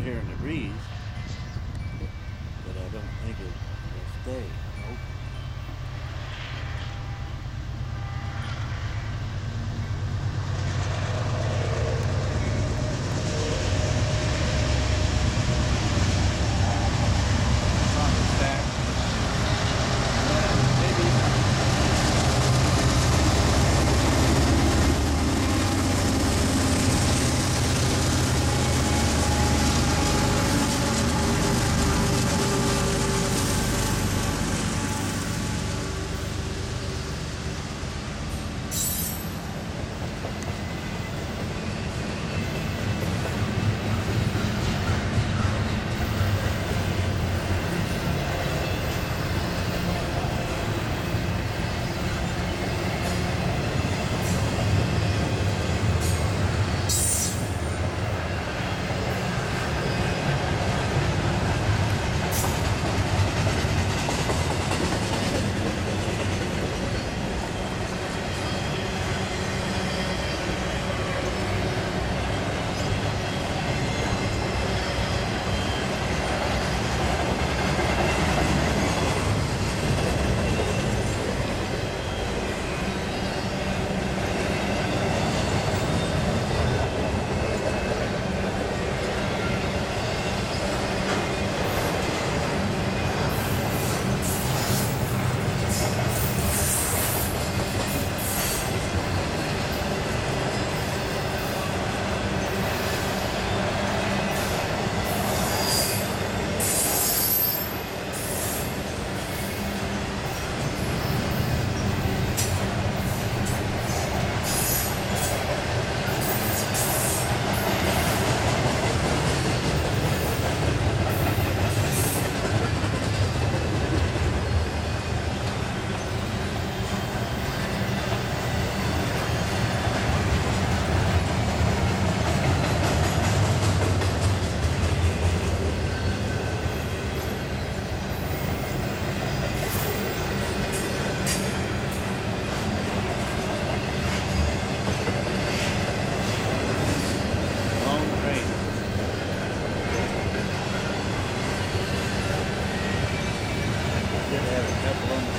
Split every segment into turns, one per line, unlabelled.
still hearing the breeze, but, I don't think it will stay.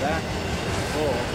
ね。そう